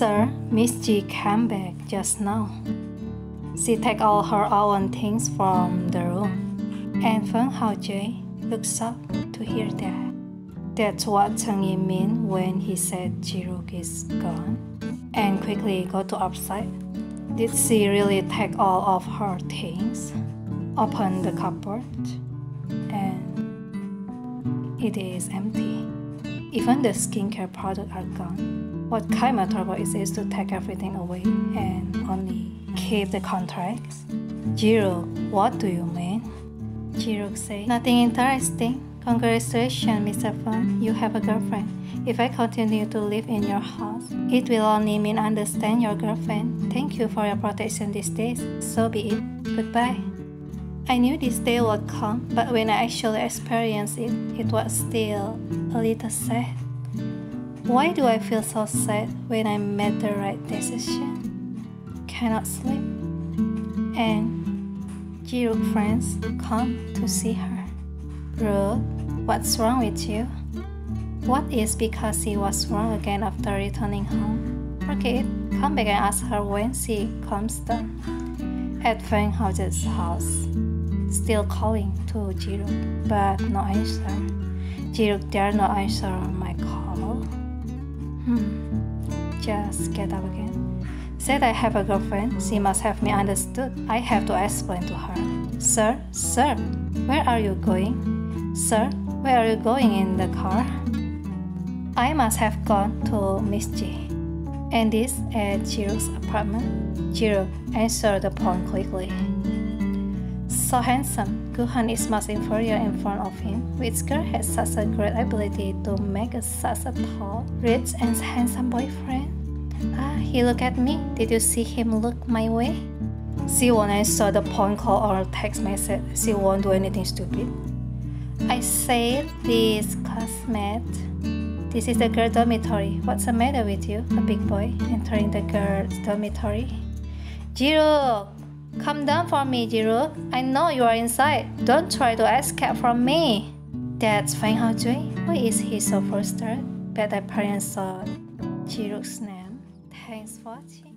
Sir, Miss Ji came back just now. She took all her own things from the room, and Feng Haojue looks shocked to hear that. That's what Cheng Yi meant when he said Ji Ruge is gone, and quickly go to upside. Did she really take all of her things? Open the cupboard, and it is empty. Even the skincare products are gone. What kind of trouble is it to take everything away and only keep the contracts? Ji Ruge, what do you mean? Ji Ruge said, Nothing interesting. Congratulations, Mr. Feng. You have a girlfriend. If I continue to live in your house, it will only mean understand your girlfriend. Thank you for your protection these days. So be it. Goodbye. I knew this day would come, but when I actually experienced it, it was still a little sad. Why do I feel so sad when I made the right decision? Cannot sleep. And Ji Ruge friends come to see her. Ruth, what's wrong with you? What is because he was wrong again after returning home? It. Come back and ask her when she comes down. At Feng house still calling to Ji Ruge, but no answer. Ji Ruge dare not answer my call. Hmm, just get up again. Said I have a girlfriend, she must have me understood. I have to explain to her. Sir, sir, where are you going? Sir, where are you going in the car? I must have gone to Miss Ji. And this at Jiro's apartment. Jiro answered the phone quickly so handsome, Guhan is much inferior in front of him. Which girl has such a great ability to make a, such a tall, rich, and handsome boyfriend? Ah, he look at me. Did you see him look my way? See when I saw the phone call or text message, she won't do anything stupid. I said this classmate. This is the girl dormitory. What's the matter with you? A big boy entering the girl's dormitory. Jiro, Come down for me, Ji Ruge. I know you are inside. Don't try to escape from me. That's Feng Haojue. Why is he so frustrated? But apparently saw Ji Ruge's name. Thanks for watching.